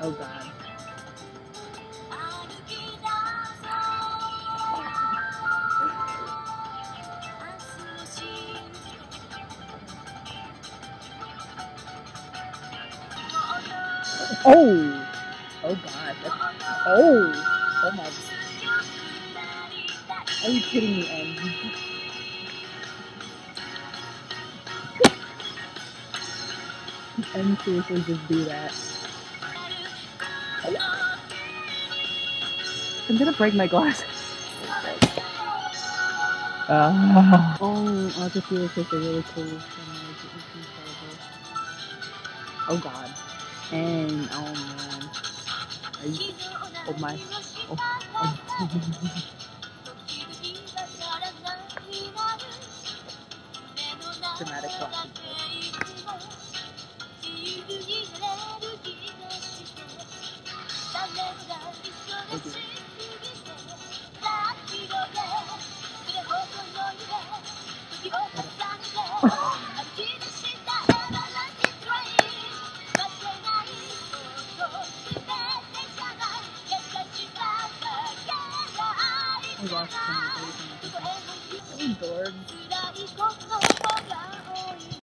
Oh god. Oh! Oh god. That's, oh! Oh my. Are you kidding me, Em? Em seriously just do that. I'm gonna break my glass. Uh, oh, is just a really cool thing. It's. Oh god. And, oh man. Are you, oh my. Oh, oh. Dramatic talking. Thank you. Oh can you believe it? So bored.